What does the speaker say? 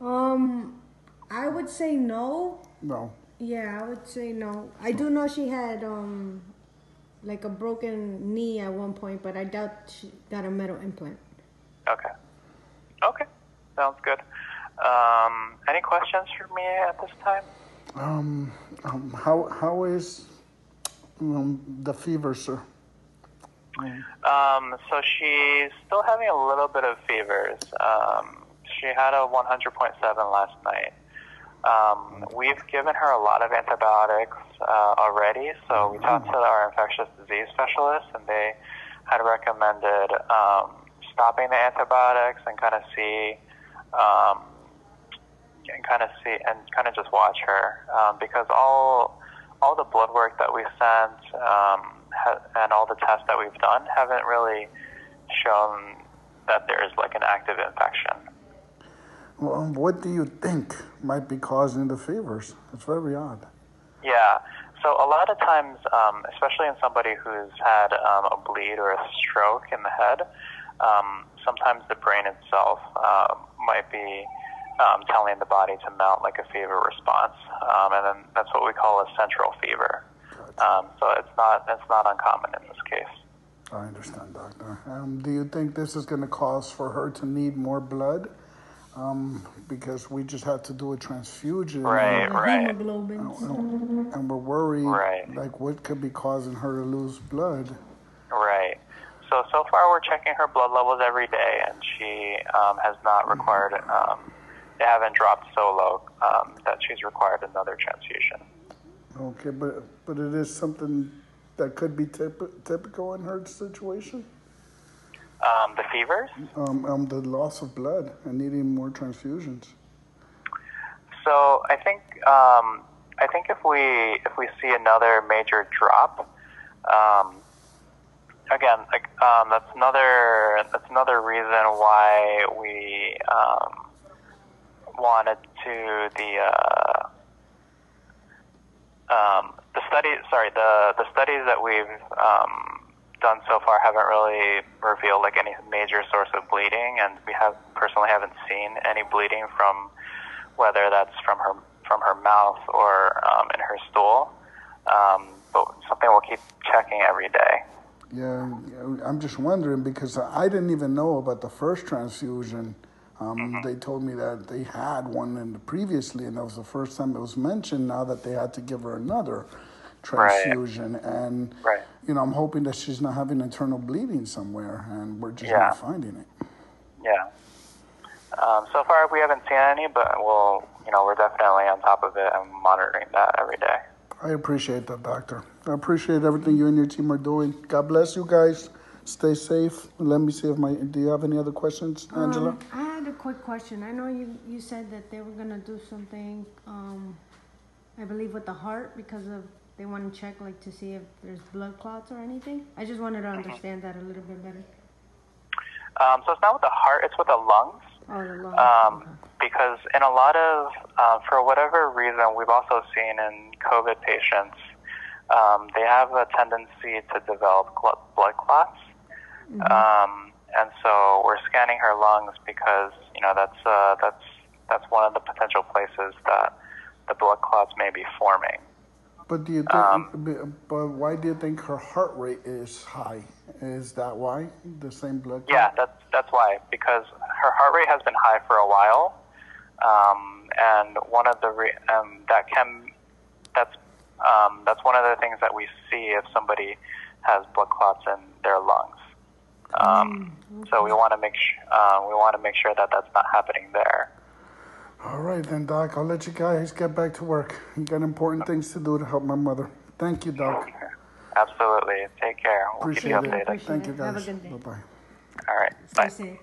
Um, I would say no. No. Yeah, I would say no. I do know she had um, like a broken knee at one point, but I doubt she got a metal implant. Okay. Okay. Sounds good. Um, any questions for me at this time? Um, um how how is um, the fever, sir? Um, so she's still having a little bit of fevers. Um, she had a 100.7 last night. Um, we've given her a lot of antibiotics uh, already, so we talked to our infectious disease specialist, and they had recommended um, stopping the antibiotics and kind of see, um, and kind of see, and kind of just watch her um, because all all the blood work that we sent um, ha- and all the tests that we've done haven't really shown that there's like an active infection. Well, what do you think might be causing the fevers? It's very odd. Yeah. So a lot of times, um, especially in somebody who's had um, a bleed or a stroke in the head, um, sometimes the brain itself uh, might be um, telling the body to mount like a fever response, um, and then that's what we call a central fever. Um, so it's not it's not uncommon in this case. I understand, doctor. Um, do you think this is going to cause for her to need more blood? Um, because we just had to do a transfusion. Right, The right. And, and we're worried, Right. like, what could be causing her to lose blood? Right. So so far we're checking her blood levels every day, and she um, has not required. Um, they haven't dropped so low um, that she's required another transfusion. Okay, but but it is something that could be typ- typical in her situation. Um, the fevers. Um, um, the loss of blood and needing more transfusions. So I think um, I think if we if we see another major drop, um, again, like um, that's another that's another reason why we um, wanted to the uh, um, the study. Sorry, the the studies that we've um, done so far haven't really revealed like any major source of bleeding, and we have personally haven't seen any bleeding from whether that's from her from her mouth or um, in her stool. Um, but something we'll keep checking every day. Yeah, I'm just wondering because I didn't even know about the first transfusion. Um, They told me that they had one in the previously, and that was the first time it was mentioned. Now that they had to give her another transfusion, and Right. You know, I'm hoping that she's not having internal bleeding somewhere, and we're just Yeah. not finding it. Yeah. Um, so far, we haven't seen any, but we'll, you know, we're definitely on top of it and monitoring that every day. I appreciate that, doctor. I appreciate everything you and your team are doing. God bless you guys. Stay safe. Let me see if my. Do you have any other questions, Angela? Um, I had a quick question. I know you, you said that they were gonna do something, um, I believe with the heart because of they want to check like to see if there's blood clots or anything. I just wanted to understand that a little bit better. Um, so it's not with the heart; it's with the lungs. Oh, the lung. Um, because in a lot of, uh, for whatever reason, we've also seen in COVID patients, um, they have a tendency to develop cl- blood clots. Um, and so we're scanning her lungs because you know that's uh, that's that's one of the potential places that the blood clots may be forming. But do you think? Um, but- why do you think her heart rate is high? Is that why the same blood? Yeah, that's that's why because her heart rate has been high for a while, um, and one of the re- um, that can that's um, that's one of the things that we see if somebody has blood clots in their lungs. Um, So we want to make sh- uh, we want to make sure that that's not happening there. All right then, Doc. I'll let you guys get back to work. You got important things to do to help my mother. Thank you, Doc. Absolutely. Take care. We'll keep you Appreciate it. updated. Appreciate Thank you, it. Have a guys. good day. Bye bye. All right. Stay Bye. safe.